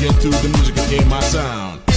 get to the music and hear my sound.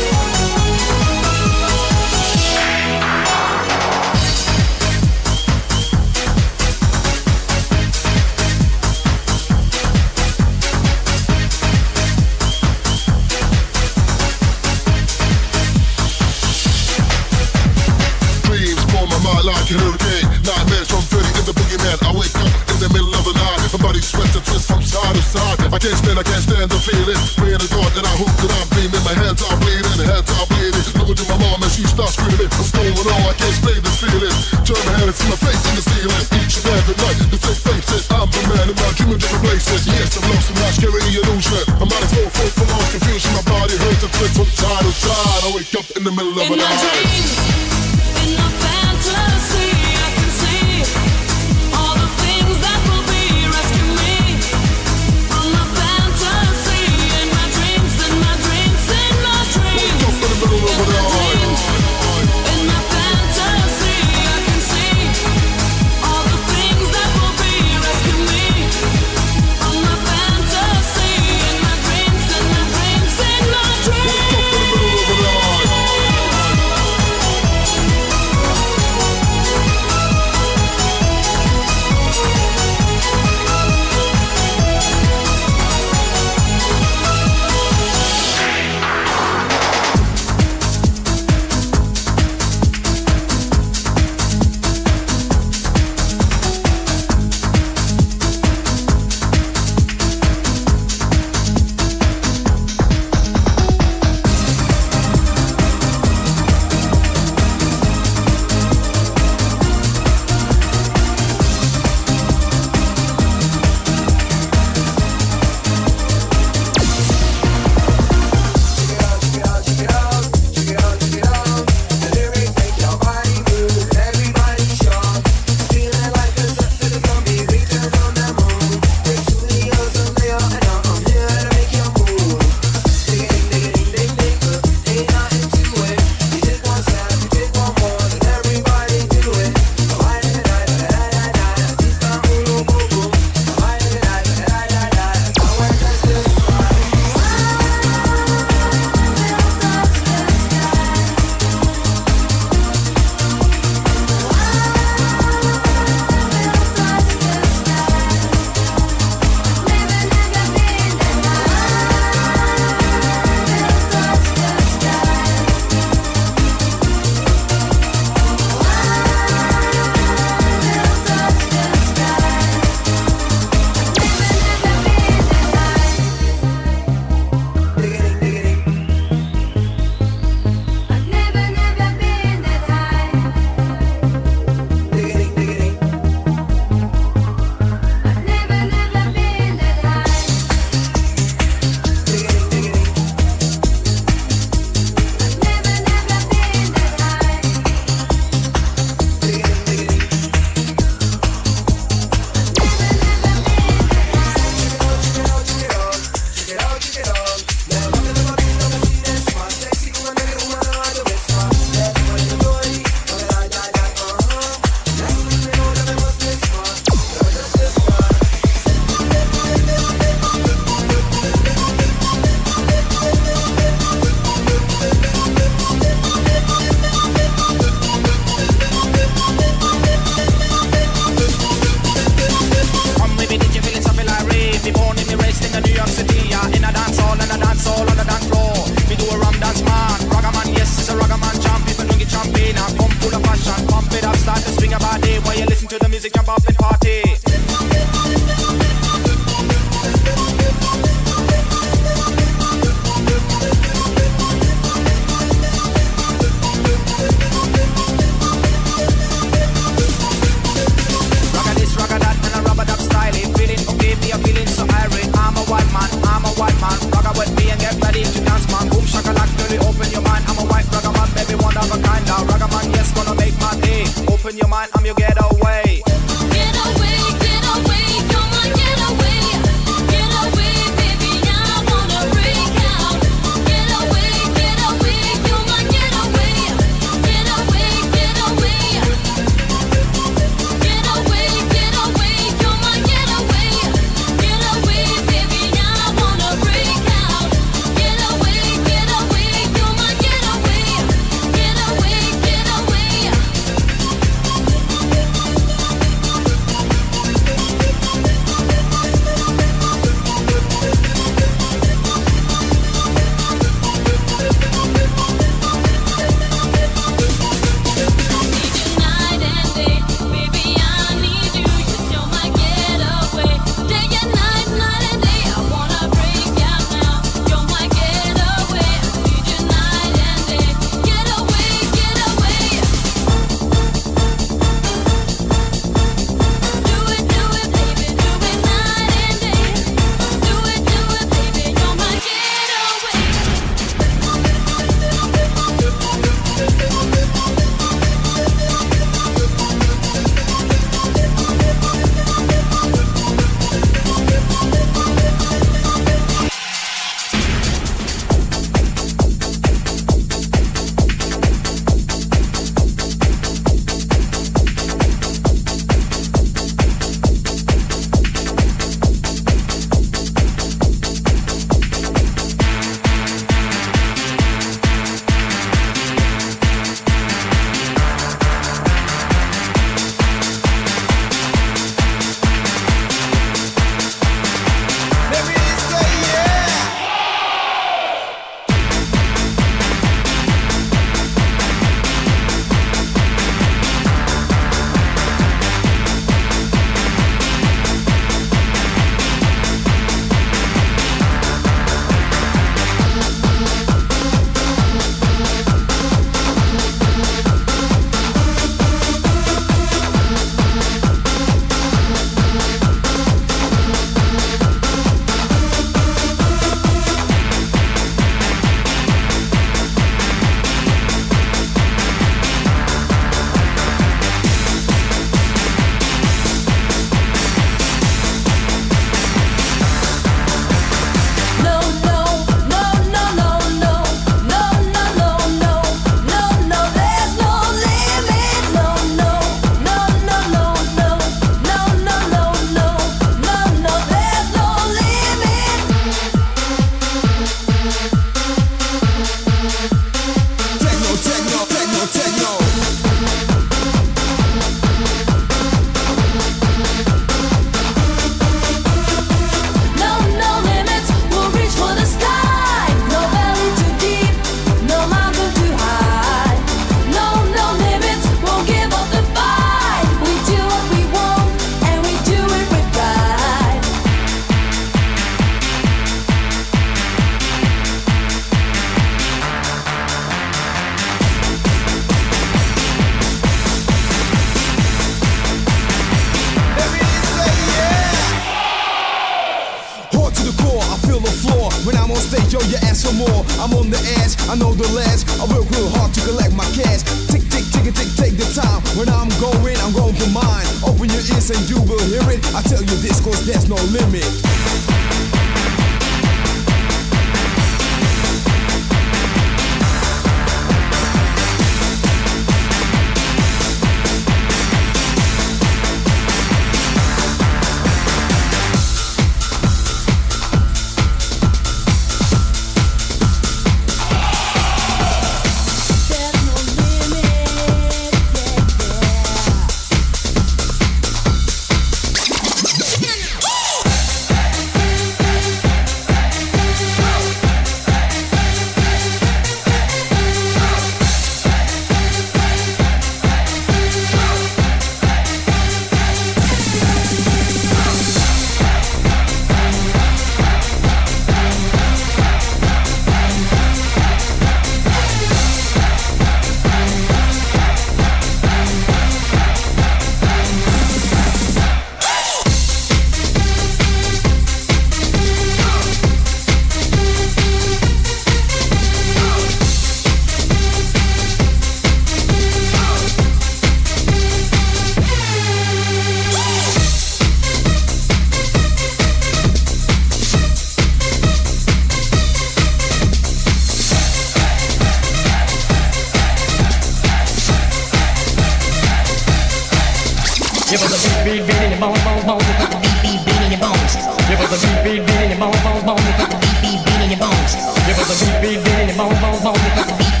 beat beat beat in your bones bones bones. Beat beat beat in your bones. Give us a beat beat beat in your bones bones bones.